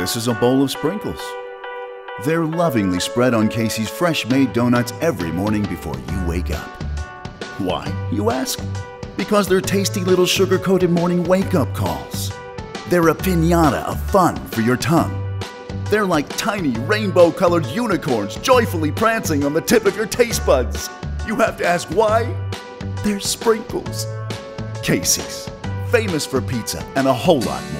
This is a bowl of sprinkles. They're lovingly spread on Casey's fresh made donuts every morning before you wake up. Why, you ask? Because they're tasty little sugar coated morning wake up calls. They're a pinata of fun for your tongue. They're like tiny rainbow colored unicorns joyfully prancing on the tip of your taste buds. You have to ask why? They're sprinkles. Casey's, famous for pizza and a whole lot more.